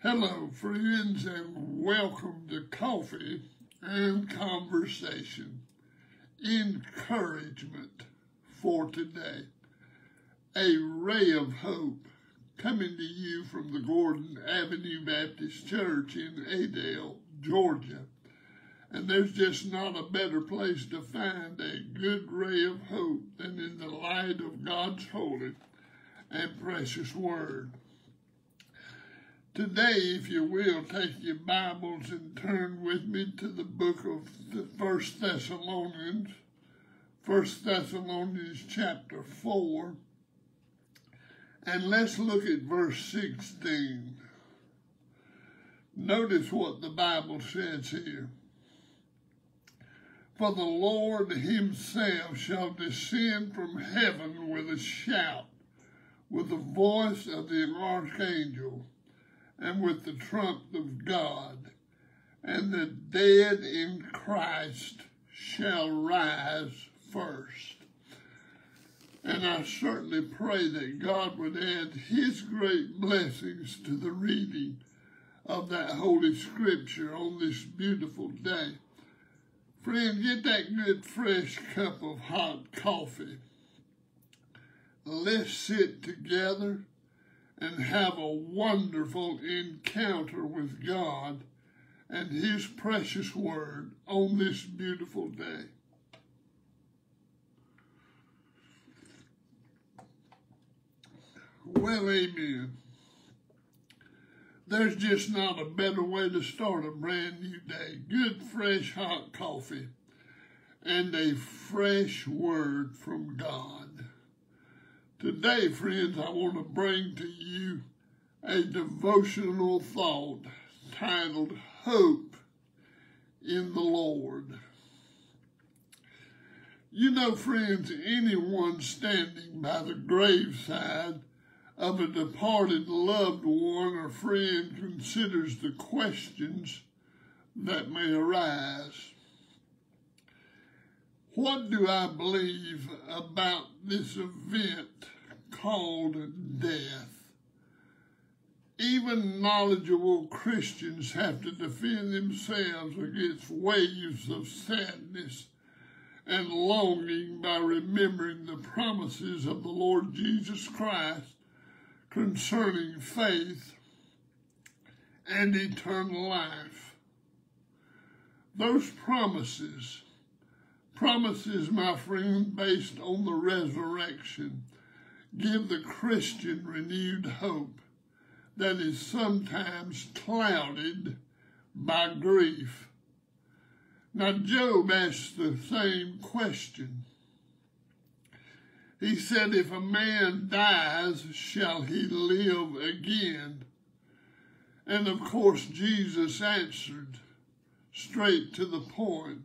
Hello, friends, and welcome to Coffee and Conversation. Encouragement for today. A ray of hope coming to you from the Gordon Avenue Baptist Church in Adel, Georgia. And there's just not a better place to find a good ray of hope than in the light of God's holy and precious word. Today, if you will, take your Bibles and turn with me to the book of the First Thessalonians, First Thessalonians chapter 4, and let's look at verse 16. Notice what the Bible says here. For the Lord himself shall descend from heaven with a shout, with the voice of the archangel, and with the trump of God, and the dead in Christ shall rise first. And I certainly pray that God would add his great blessings to the reading of that Holy Scripture on this beautiful day. Friend, get that good fresh cup of hot coffee. Let's sit together and have a wonderful encounter with God and His precious Word on this beautiful day. Well, amen. There's just not a better way to start a brand new day. Good, fresh, hot coffee and a fresh word from God. Today, friends, I want to bring to you a devotional thought titled Hope in the Lord. You know, friends, anyone standing by the graveside of a departed loved one or friend considers the questions that may arise. What do I believe about this event called death? Even knowledgeable Christians have to defend themselves against waves of sadness and longing by remembering the promises of the Lord Jesus Christ concerning faith and eternal life. Those promises Promises, my friend, based on the resurrection, give the Christian renewed hope that is sometimes clouded by grief. Now, Job asked the same question. He said, If a man dies, shall he live again? And of course, Jesus answered straight to the point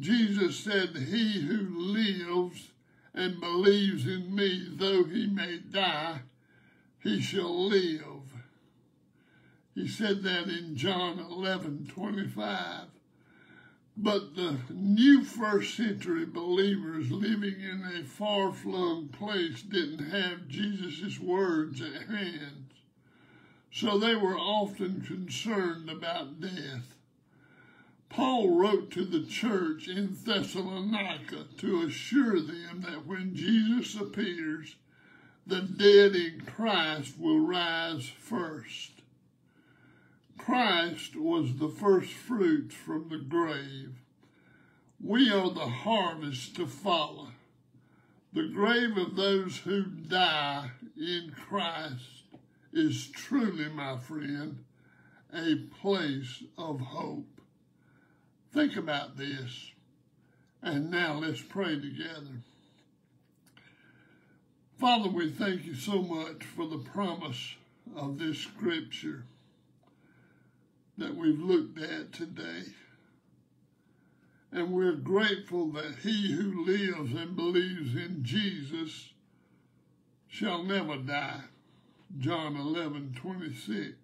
Jesus said, He who lives and believes in me, though he may die, he shall live. He said that in John 11, 25. But the new first century believers living in a far flung place didn't have Jesus' words at hand. So they were often concerned about death. Paul wrote to the church in Thessalonica to assure them that when Jesus appears, the dead in Christ will rise first. Christ was the first fruits from the grave. We are the harvest to follow. The grave of those who die in Christ is truly, my friend, a place of hope. Think about this. And now let's pray together. Father, we thank you so much for the promise of this scripture that we've looked at today. And we're grateful that he who lives and believes in Jesus shall never die. John 11, 26.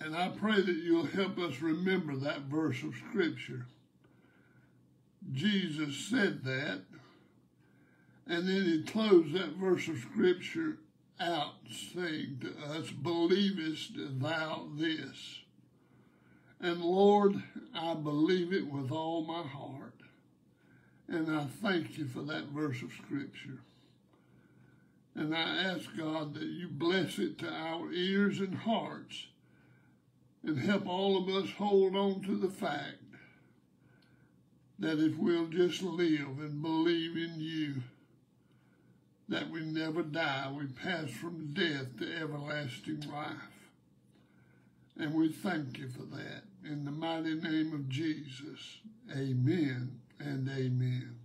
And I pray that you'll help us remember that verse of Scripture. Jesus said that, and then he closed that verse of Scripture out saying to us, Believest thou this? And Lord, I believe it with all my heart. And I thank you for that verse of Scripture. And I ask God that you bless it to our ears and hearts and help all of us hold on to the fact that if we'll just live and believe in you, that we never die, we pass from death to everlasting life. And we thank you for that. In the mighty name of Jesus, amen and amen.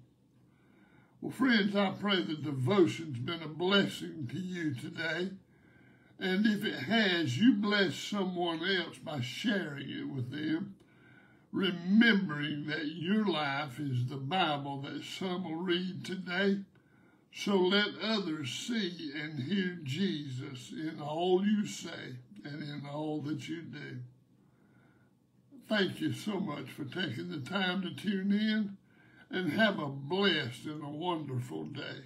Well, friends, I pray the devotion's been a blessing to you today. And if it has, you bless someone else by sharing it with them, remembering that your life is the Bible that some will read today. So let others see and hear Jesus in all you say and in all that you do. Thank you so much for taking the time to tune in and have a blessed and a wonderful day.